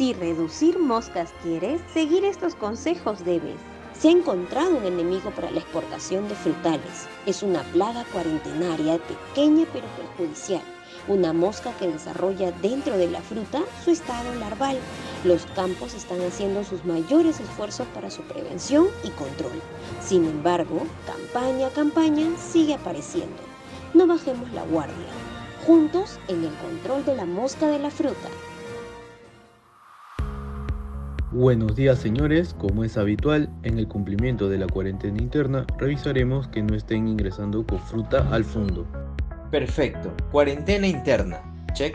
Si reducir moscas quieres, seguir estos consejos debes. Se ha encontrado un enemigo para la exportación de frutales. Es una plaga cuarentenaria pequeña pero perjudicial. Una mosca que desarrolla dentro de la fruta su estado larval. Los campos están haciendo sus mayores esfuerzos para su prevención y control. Sin embargo, campaña a campaña sigue apareciendo. No bajemos la guardia. Juntos en el control de la mosca de la fruta. Buenos días señores, como es habitual, en el cumplimiento de la cuarentena interna revisaremos que no estén ingresando con fruta al fondo. Perfecto, cuarentena interna, check.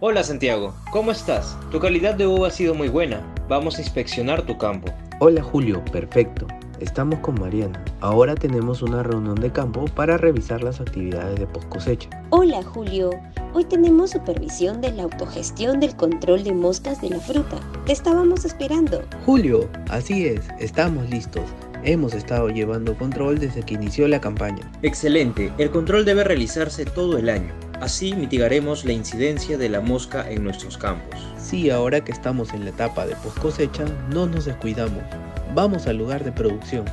Hola Santiago, ¿cómo estás? Tu calidad de uva ha sido muy buena, vamos a inspeccionar tu campo. Hola Julio, perfecto. Estamos con Mariana. Ahora tenemos una reunión de campo para revisar las actividades de post cosecha. Hola Julio, hoy tenemos supervisión de la autogestión del control de moscas de la fruta. Te estábamos esperando. Julio, así es, estamos listos. Hemos estado llevando control desde que inició la campaña. Excelente, el control debe realizarse todo el año. Así mitigaremos la incidencia de la mosca en nuestros campos. Sí, ahora que estamos en la etapa de post cosecha, no nos descuidamos. Vamos al lugar de producción.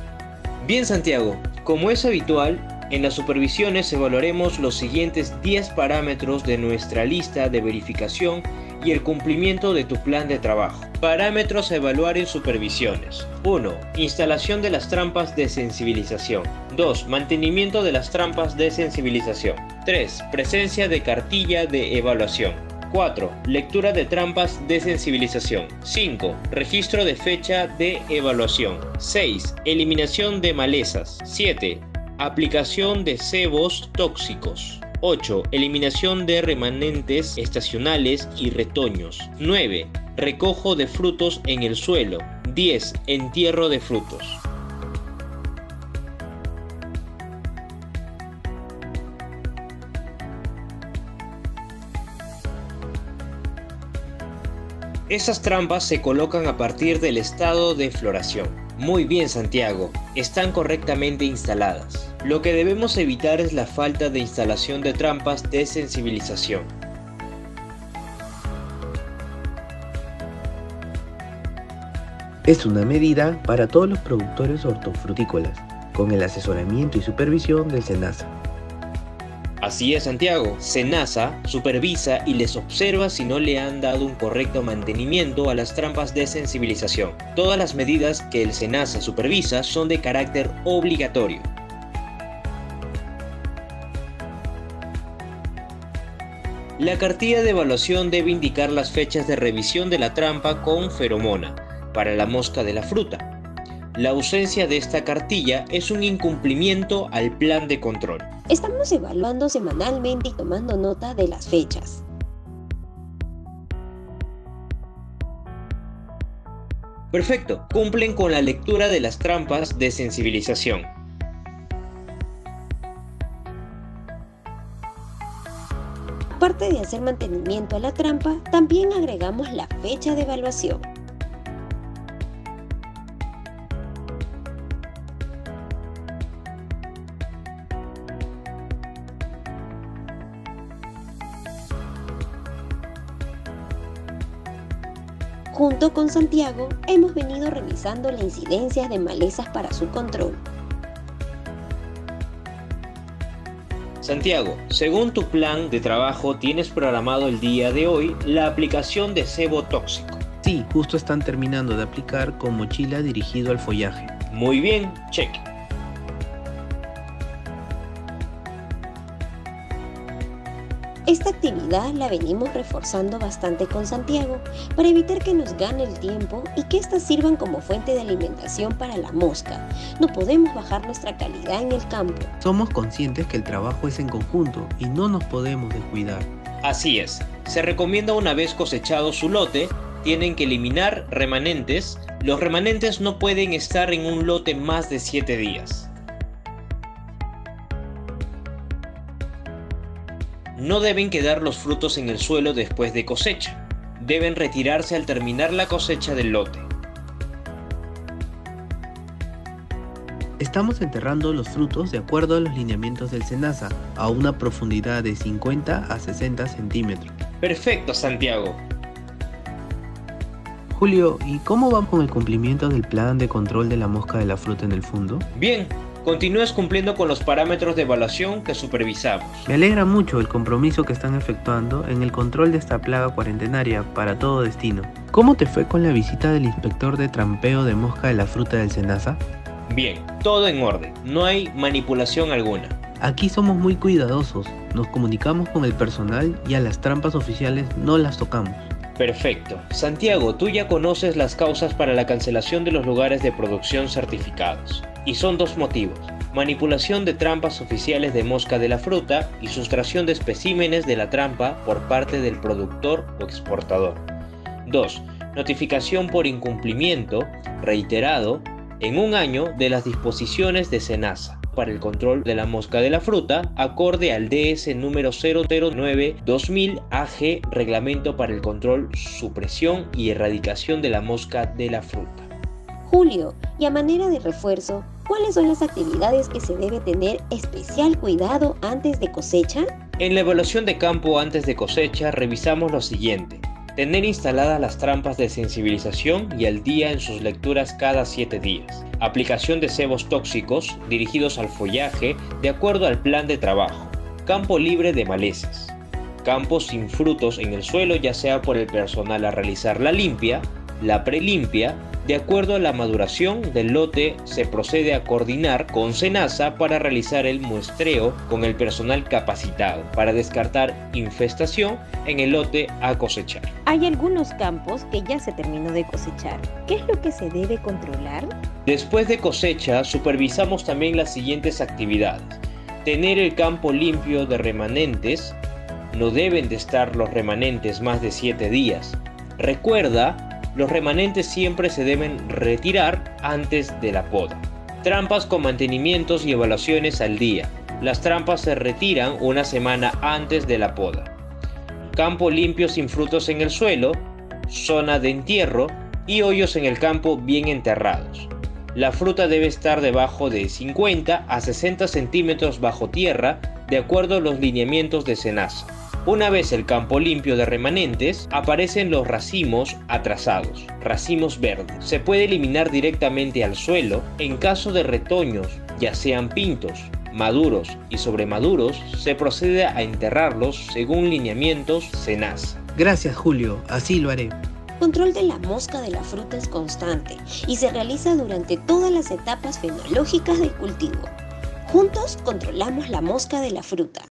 Bien Santiago, como es habitual, en las supervisiones evaluaremos los siguientes 10 parámetros de nuestra lista de verificación y el cumplimiento de tu plan de trabajo. Parámetros a evaluar en supervisiones. 1. Instalación de las trampas de sensibilización. 2. Mantenimiento de las trampas de sensibilización. 3. Presencia de cartilla de evaluación. 4. Lectura de trampas de sensibilización. 5. Registro de fecha de evaluación. 6. Eliminación de malezas. 7. Aplicación de cebos tóxicos. 8. Eliminación de remanentes estacionales y retoños. 9. Recojo de frutos en el suelo. 10. Entierro de frutos. Esas trampas se colocan a partir del estado de floración. Muy bien Santiago, están correctamente instaladas. Lo que debemos evitar es la falta de instalación de trampas de sensibilización. Es una medida para todos los productores hortofrutícolas, con el asesoramiento y supervisión del SENASA. Así es, Santiago. Senasa supervisa y les observa si no le han dado un correcto mantenimiento a las trampas de sensibilización. Todas las medidas que el Senasa supervisa son de carácter obligatorio. La cartilla de evaluación debe indicar las fechas de revisión de la trampa con feromona para la mosca de la fruta. La ausencia de esta cartilla es un incumplimiento al plan de control. Estamos evaluando semanalmente y tomando nota de las fechas. Perfecto, cumplen con la lectura de las trampas de sensibilización. Aparte de hacer mantenimiento a la trampa, también agregamos la fecha de evaluación. Junto con Santiago, hemos venido revisando la incidencia de malezas para su control. Santiago, según tu plan de trabajo, tienes programado el día de hoy la aplicación de cebo tóxico. Sí, justo están terminando de aplicar con mochila dirigido al follaje. Muy bien, check. Esta actividad la venimos reforzando bastante con Santiago para evitar que nos gane el tiempo y que éstas sirvan como fuente de alimentación para la mosca. No podemos bajar nuestra calidad en el campo. Somos conscientes que el trabajo es en conjunto y no nos podemos descuidar. Así es, se recomienda una vez cosechado su lote, tienen que eliminar remanentes. Los remanentes no pueden estar en un lote más de 7 días. No deben quedar los frutos en el suelo después de cosecha. Deben retirarse al terminar la cosecha del lote. Estamos enterrando los frutos de acuerdo a los lineamientos del SENASA a una profundidad de 50 a 60 centímetros. Perfecto, Santiago. Julio, ¿y cómo va con el cumplimiento del plan de control de la mosca de la fruta en el fondo? Bien, continúes cumpliendo con los parámetros de evaluación que supervisamos. Me alegra mucho el compromiso que están efectuando en el control de esta plaga cuarentenaria para todo destino. ¿Cómo te fue con la visita del inspector de trampeo de mosca de la fruta del Senasa? Bien, todo en orden, no hay manipulación alguna. Aquí somos muy cuidadosos, nos comunicamos con el personal y a las trampas oficiales no las tocamos. Perfecto. Santiago, tú ya conoces las causas para la cancelación de los lugares de producción certificados. Y son dos motivos. Manipulación de trampas oficiales de mosca de la fruta y sustracción de especímenes de la trampa por parte del productor o exportador. 2. Notificación por incumplimiento reiterado en un año de las disposiciones de SENASA para el control de la mosca de la fruta, acorde al DS número 009-2000 AG, Reglamento para el Control, Supresión y Erradicación de la Mosca de la Fruta. Julio, y a manera de refuerzo, ¿cuáles son las actividades que se debe tener especial cuidado antes de cosecha? En la evaluación de campo antes de cosecha revisamos lo siguiente. Tener instaladas las trampas de sensibilización y al día en sus lecturas cada 7 días. Aplicación de cebos tóxicos dirigidos al follaje de acuerdo al plan de trabajo. Campo libre de malezas. Campos sin frutos en el suelo ya sea por el personal a realizar la limpia, la prelimpia de acuerdo a la maduración del lote, se procede a coordinar con SENASA para realizar el muestreo con el personal capacitado para descartar infestación en el lote a cosechar. Hay algunos campos que ya se terminó de cosechar. ¿Qué es lo que se debe controlar? Después de cosecha, supervisamos también las siguientes actividades. Tener el campo limpio de remanentes. No deben de estar los remanentes más de 7 días. Recuerda los remanentes siempre se deben retirar antes de la poda. Trampas con mantenimientos y evaluaciones al día. Las trampas se retiran una semana antes de la poda. Campo limpio sin frutos en el suelo, zona de entierro y hoyos en el campo bien enterrados. La fruta debe estar debajo de 50 a 60 centímetros bajo tierra de acuerdo a los lineamientos de Senasa. Una vez el campo limpio de remanentes, aparecen los racimos atrasados, racimos verdes. Se puede eliminar directamente al suelo en caso de retoños, ya sean pintos, maduros y sobremaduros, se procede a enterrarlos según lineamientos SENAS. Gracias Julio, así lo haré. Control de la mosca de la fruta es constante y se realiza durante todas las etapas fenológicas del cultivo. Juntos controlamos la mosca de la fruta.